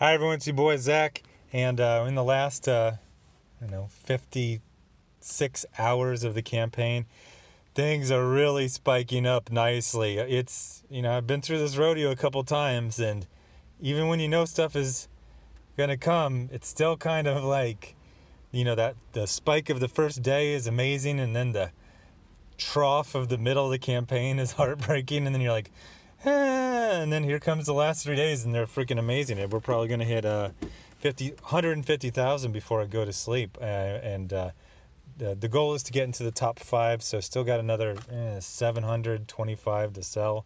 Hi, everyone. It's your boy Zack. And uh, in the last, uh, I don't know, 56 hours of the campaign, things are really spiking up nicely. It's, you know, I've been through this rodeo a couple times, and even when you know stuff is to come, it's still kind of like, you know, that the spike of the first day is amazing, and then the trough of the middle of the campaign is heartbreaking, and then you're like, eh, and then here comes the last three days, and they're freaking amazing. We're probably to hit uh, 50, 150,000 before I go to sleep. Uh, and uh, the, the goal is to get into the top five, so still got another eh, 725 to sell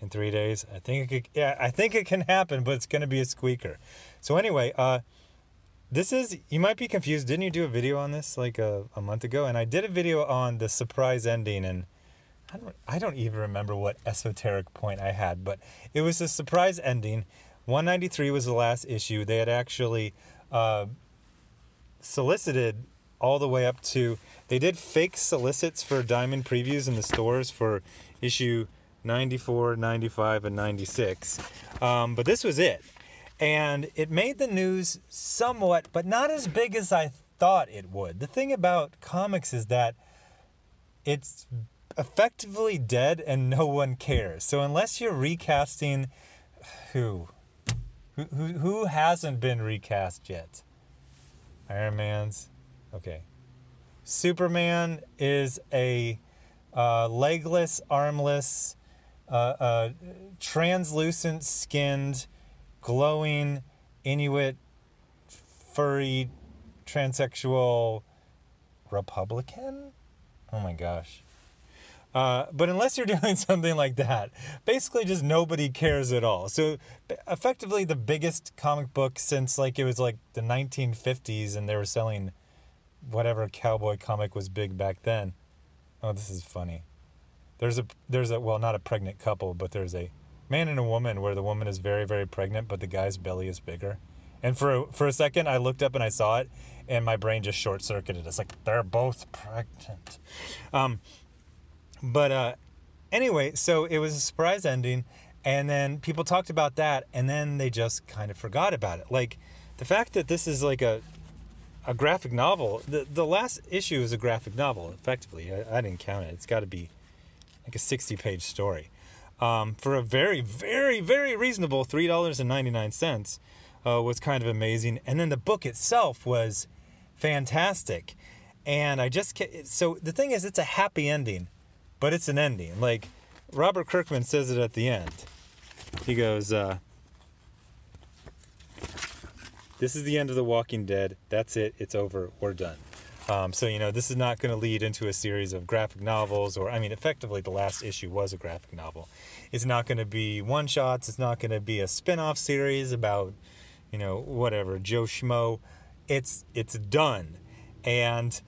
in three days. I think it could, yeah, I think it can happen, but it's to be a squeaker. So anyway, uh, this is you might be confused. Didn't you do a video on this like a, a month ago? And I did a video on the surprise ending and I don't, I don't even remember what esoteric point I had, but it was a surprise ending. 193 was the last issue. They had actually uh, solicited all the way up to, they did fake solicits for diamond previews in the stores for issue 94, 95, and 96. Um, but this was it. And it made the news somewhat, but not as big as I thought it would. The thing about comics is that it's effectively dead and no one cares. So unless you're recasting who who who, hasn't been recast yet? Iron Man's okay. Superman is a uh, legless, armless, uh, uh, translucent skinned, glowing Inuit, furry, transsexual Republican? Oh my gosh. Uh, but unless you're doing something like that, basically just nobody cares at all. So effectively, the biggest comic book since like it was like the 1950s, and they were selling whatever cowboy comic was big back then. Oh, this is funny. There's a there's a well not a pregnant couple, but there's a man and a woman where the woman is very very pregnant, but the guy's belly is bigger. And for a, for a second, I looked up and I saw it, and my brain just short circuited. It's like they're both pregnant. Um, but uh, anyway, so it was a surprise ending, and then people talked about that, and then they just kind of forgot about it. Like the fact that this is like a a graphic novel. The the last issue is a graphic novel. Effectively, I, I didn't count it. It's got to be like a sixty page story. Um, for a very, very, very reasonable three dollars and ninety nine cents, uh, was kind of amazing. And then the book itself was fantastic. And I just so the thing is, it's a happy ending but it's an ending. Like Robert Kirkman says it at the end. He goes, uh, "This is the end of The Walking Dead. That's it. It's over. We're done." Um, so you know, this is not going to lead into a series of graphic novels, or I mean, effectively, the last issue was a graphic novel. It's not going to be one shots. It's not going to be a spin-off series about, you know, whatever Joe Schmo. It's it's done, and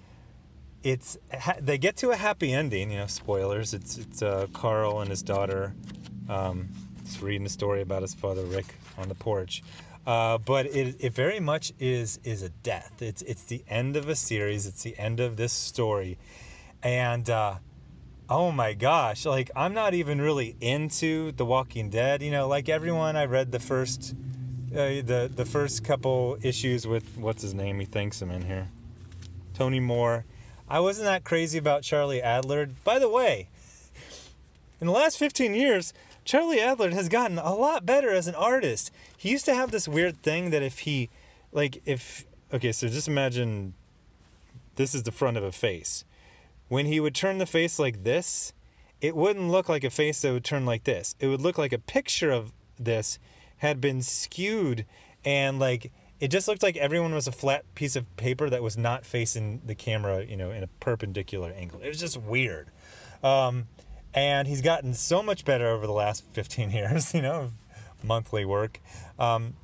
it's they get to a happy ending. You know, spoilers. It's it's uh, Carl and his daughter. Um, just reading a story about his father Rick on the porch. Uh, but it, it very much is is a death. It's it's the end of a series. It's the end of this story, and uh, oh my gosh, like I'm not even really into The Walking Dead. You know, like everyone, I read the first uh, the the first couple issues with what's his name. He thinks I'm in here, Tony Moore I wasn't that crazy about Charlie Adlard. By the way, in the last 15 years, Charlie Adlard has gotten a lot better as an artist. He used to have this weird thing that if he, like, if, okay, so just imagine this is the front of a face. When he would turn the face like this, it wouldn't look like a face that would turn like this. It would look like a picture of this had been skewed and like it just looked like everyone was a flat piece of paper that was not facing the camera, you know, in a perpendicular angle. It was just weird. Um, and he's gotten so much better over the last 15 years, you know, monthly work. Um,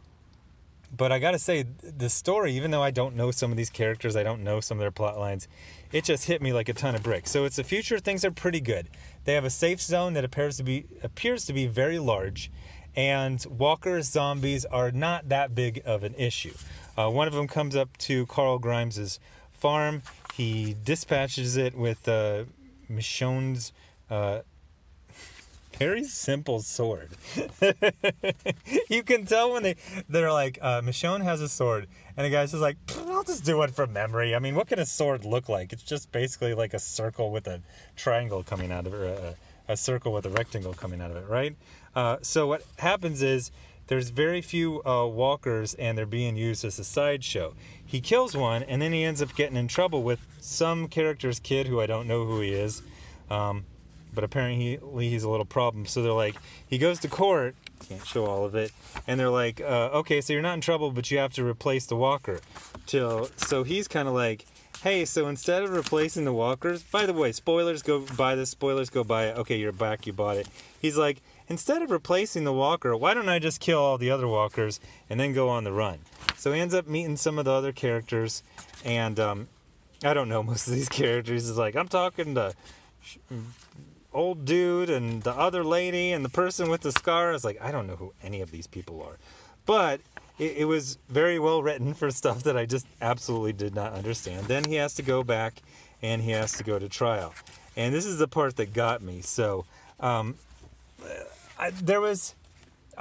but I gotta say, the story, even though I don't know some of these characters, I don't know some of their plot lines, it just hit me like a ton of bricks. So it's the future. Things are pretty good. They have a safe zone that appears to be appears to be very large, and Walker's zombies are not that big of an issue. Uh, one of them comes up to Carl Grimes's farm. He dispatches it with uh, Michonne's uh, very simple sword. you can tell when they they're like, uh, Michonne has a sword, and the guy's just like, I'll just do it from memory. I mean, what can a sword look like? It's just basically like a circle with a triangle coming out of it, or a, a circle with a rectangle coming out of it, right? Uh, so what happens is there's very few uh, walkers and they're being used as a sideshow. He kills one and then he ends up getting in trouble with some character's kid who I don't know who he is. Um, but apparently he's a little problem. So they're like, he goes to court, can't show all of it, and they're like, uh, okay, so you're not in trouble, but you have to replace the walker. Till so he's kind of like, hey, so instead of replacing the walkers, by the way, spoilers go buy this, spoilers go buy it. Okay, you're back, you bought it. He's like, instead of replacing the walker, why don't I just kill all the other walkers and then go on the run? So he ends up meeting some of the other characters, and um, I don't know most of these characters. He's like, I'm talking to old dude and the other lady and the person with the scar. I was like, I don't know who any of these people are. But it, it, was very well written for stuff that I just absolutely did not understand. Then he has to go back and he has to go to trial. And this is the part that got me. So um, I, there was.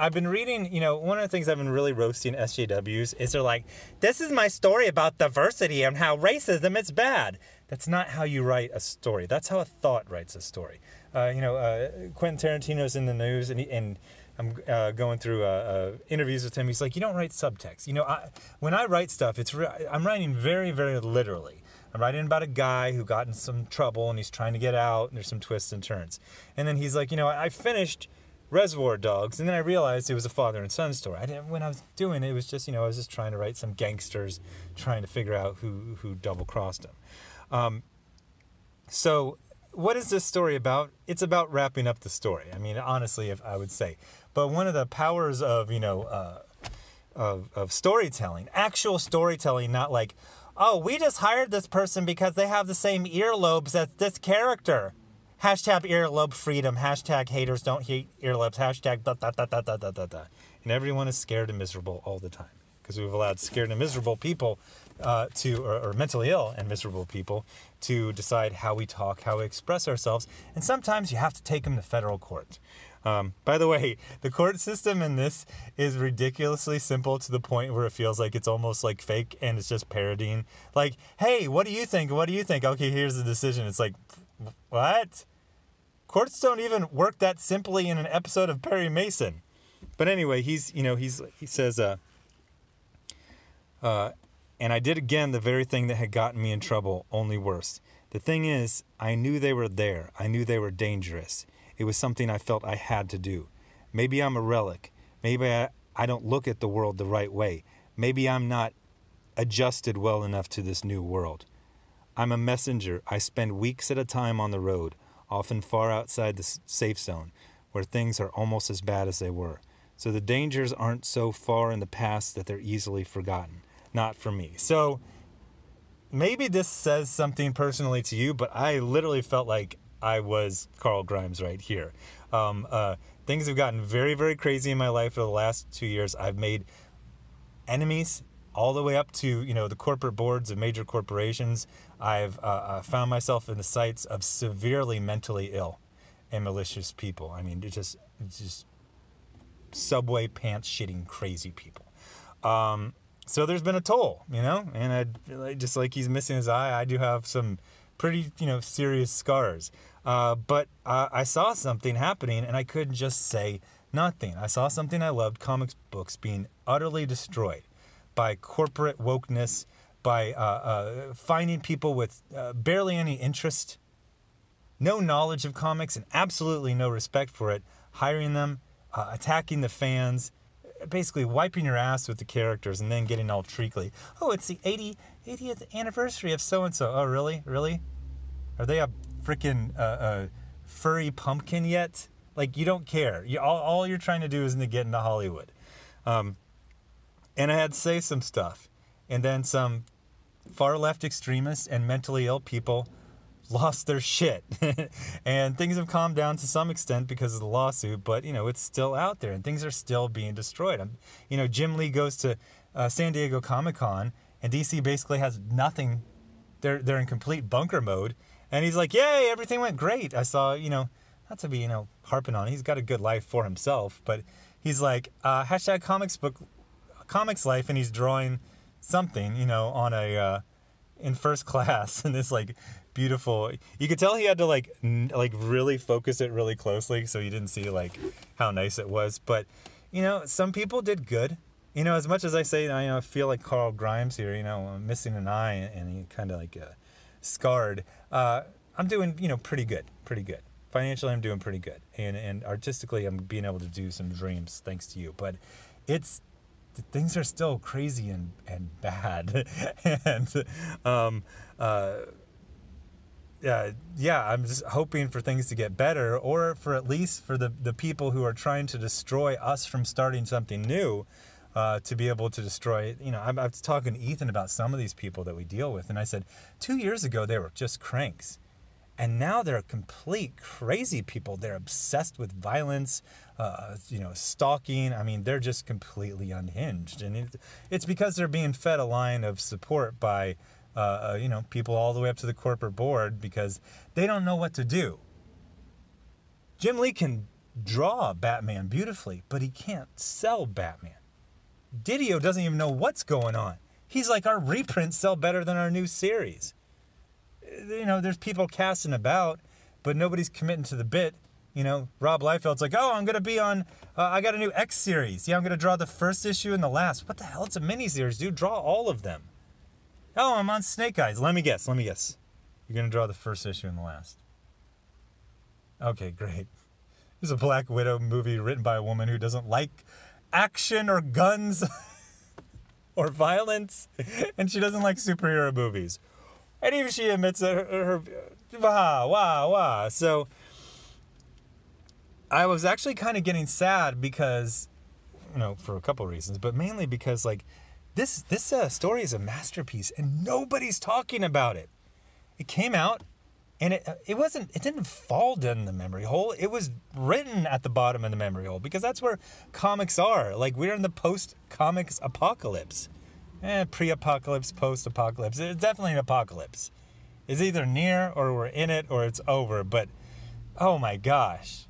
I've been reading, you know, one of the things I've been really roasting SJWs is they're like, this is my story about diversity and how racism is bad. That's not how you write a story. That's how a thought writes a story. Uh, you know, uh, Quentin Tarantino's in the news, and, he, and I'm uh, going through uh, uh, interviews with him. He's like, you don't write subtext. You know, I, when I write stuff, it's re- I'm writing very, very literally. I'm writing about a guy who got in some trouble and he's trying to get out, and there's some twists and turns. And then he's like, you know, I finished Reservoir Dogs, and then I realized it was a father and son story. I didn't when I was doing it, it was just you know I was just trying to write some gangsters, trying to figure out who who double crossed him. Um, so, what is this story about? It's about wrapping up the story. I mean, honestly, if I would say, but one of the powers of you know uh, of of storytelling, actual storytelling, not like, oh, we just hired this person because they have the same earlobes as this character. Hashtag earlobe freedom. Hashtag haters don't hate earlobes. Hashtag da da da da da da da da. And everyone is scared and miserable all the time because we've allowed scared and miserable people uh, to, or, or, mentally ill and miserable people, to decide how we talk, how we express ourselves, and sometimes you have to take them to federal court. Um, by the way, the court system in this is ridiculously simple to the point where it feels like it's almost like fake and it's just parodying. Like, hey, what do you think? What do you think? Okay, here's the decision. It's like, what? Courts don't even work that simply in an episode of Perry Mason. But anyway, he's you know he's he says uh, uh, and I did again the very thing that had gotten me in trouble, only worse. The thing is, I knew they were there. I knew they were dangerous. It was something I felt I had to do. Maybe I'm a relic. Maybe I, I don't look at the world the right way. Maybe I'm not adjusted well enough to this new world. I'm a messenger. I spend weeks at a time on the road, often far outside the safe zone, where things are almost as bad as they were. So the dangers aren't so far in the past that they're easily forgotten not for me. So maybe this says something personally to you, but I literally felt like I was Carl Grimes right here. Um, uh, things have gotten very, very crazy in my life for the last two years. I've made enemies all the way up to you know the corporate boards of major corporations. I've uh, uh, found myself in the sights of severely mentally ill and malicious people. I mean, just just subway pants shitting crazy people. Um, so there's been a toll, you know, and I just like he's missing his eye, I do have some pretty, you know, serious scars. Uh, but uh, I saw something happening, and I couldn't just say nothing. I saw something I loved: comics books being utterly destroyed by corporate wokeness, by uh, uh finding people with uh, barely any interest, no knowledge of comics, and absolutely no respect for it, hiring them, uh, attacking the fans basically wiping your ass with the characters and then getting all treacly. Oh, it's the 80, 80th anniversary of so and so. Oh, really? Really? Are they a freaking uh, uh, furry pumpkin yet? Like, you don't care. You, all, all you're trying to do is to get into Hollywood. Um, and I had to say some stuff. And then some far left extremists and mentally ill people lost their shit. and things have calmed down to some extent because of the lawsuit, but you know, it's still out there and things are still being destroyed. I'm, you know, Jim Lee goes to uh, San Diego Comic Con and DC basically has nothing. They're they're in complete bunker mode and he's like, "Yay, everything went great." I saw, you know, not to be you know harping on. He's got a good life for himself, but he's like uh, hashtag comics book, comics life, and he's drawing something you know on a uh, in first class in this like beautiful. You could tell he had to like n- like really focus it really closely so you didn't see like how nice it was. But you know, some people did good. You know, as much as I say, I you know, feel like Carl Grimes here. You know, missing an eye and he kind of like uh, scarred. Uh, I'm doing you know pretty good, pretty good. Financially, I'm doing pretty good, and and artistically, I'm being able to do some dreams thanks to you. But it's things are still crazy and and bad, and um, uh, yeah, I'm just hoping for things to get better, or for at least for the the people who are trying to destroy us from starting something new. Uh, to be able to destroy, you know, I, I was talking to Ethan about some of these people that we deal with, and I said, two years ago they were just cranks and now they're complete crazy people. They're obsessed with violence, uh, you know, stalking. I mean, they're just completely unhinged, and it, it's because they're being fed a line of support by, uh, uh, you know, people all the way up to the corporate board because they don't know what to do. Jim Lee can draw Batman beautifully, but he can't sell Batman. Didio doesn't even know what's going on. He's like, our reprints sell better than our new series you know, there's people casting about, but nobody's committing to the bit. You know, Rob Liefeld's like, oh, I'm gonna be on. Uh, I got a new X series. Yeah, I'm gonna draw the first issue and the last. What the hell? It's a mini series, dude. Draw all of them. Oh, I'm on Snake Eyes. Let me guess. Let me guess. You're gonna draw the first issue and the last. Okay, great. There's a Black Widow movie written by a woman who doesn't like action or guns or violence, and she doesn't like superhero movies and even she admits that her, her wah wah wah. So I was actually kind of getting sad because, you know, for a couple reasons, but mainly because like this this uh, story is a masterpiece and nobody's talking about it. It came out and it it wasn't it didn't fall down the memory hole. It was written at the bottom of the memory hole because that's where comics are. Like we're in the post comics apocalypse eh, pre-apocalypse, post-apocalypse. It's definitely an apocalypse. It's either near or we're in it or it's over. But oh my gosh,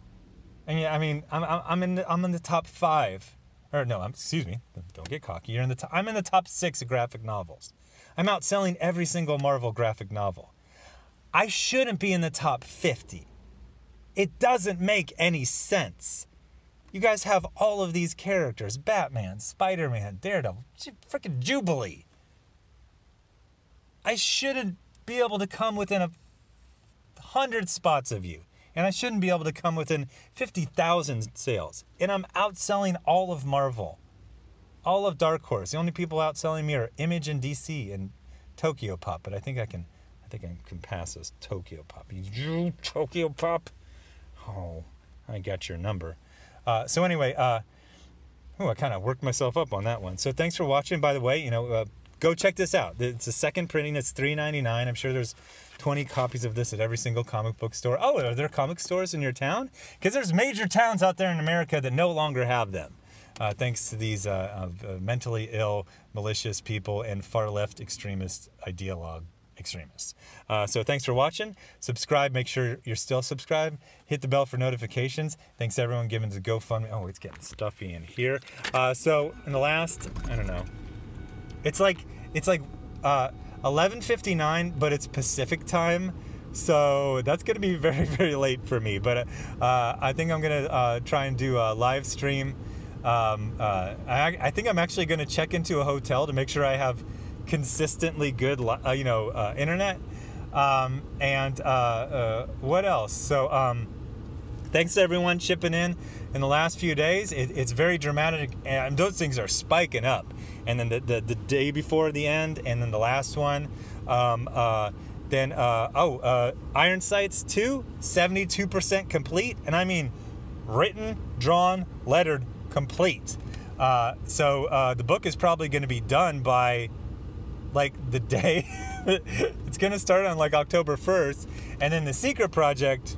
I mean, I mean, I'm I'm in the, I'm in the top five, or no, I'm, excuse me, don't get cocky. You're in the top, I'm in the top six of graphic novels. I'm outselling every single Marvel graphic novel. I shouldn't be in the top 50. It doesn't make any sense. You guys have all of these characters Batman, Spider Man, Daredevil, freaking Jubilee. I shouldn't be able to come within a hundred spots of you. And I shouldn't be able to come within 50,000 sales. And I'm outselling all of Marvel, all of Dark Horse. The only people outselling me are Image and DC and Tokyo Pop. But I think I can, I think I can pass this Tokyo Pop. You Tokyo Pop. Oh, I got your number. Uh, so anyway, uh, oh, I kind of worked myself up on that one. So thanks for watching. By the way, you know, uh, go check this out. It's a second printing. It's three ninety nine. I'm sure there's 20 copies of this at every single comic book store. Oh, are there comic stores in your town? Because there's major towns out there in America that no longer have them. Uh, thanks to these uh, uh, mentally ill, malicious people and far left extremist ideologue extremists. Uh, so thanks for watching. Subscribe. Make sure you're still subscribed. Hit the bell for notifications. Thanks everyone giving the GoFundMe. Oh, it's getting stuffy in here. Uh, so in the last, I don't know. It's like it's like uh, 11:59, but it's Pacific time. So that's gonna be very very late for me. But uh, I think I'm gonna uh, try and do a live stream. Um, uh, I, I think I'm actually gonna check into a hotel to make sure I have consistently good, uh, you know, uh, internet. Um, and uh, uh, what else? So, um, thanks to everyone chipping in in the last few days. It, it's very dramatic, and those things are spiking up. And then the, the, the day before the end, and then the last one. Um, uh, then, uh, oh, Iron Sights 2, 72% complete. And I mean written, drawn, lettered, complete. So the book is probably going to be done by like the day it's gonna start on like October 1st, and then the secret project.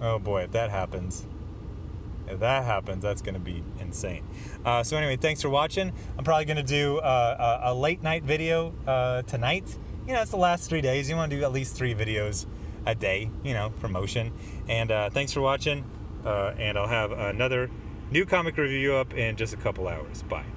Oh boy, if that happens, if that happens, that's gonna be insane. Uh, so anyway, thanks for watching. I'm probably gonna do uh, a, a, late night video uh, tonight. You know, it's the last three days. You want to do at least three videos a day, you know, promotion. And uh, thanks for watching. Uh, and I'll have another new comic review up in just a couple hours. Bye.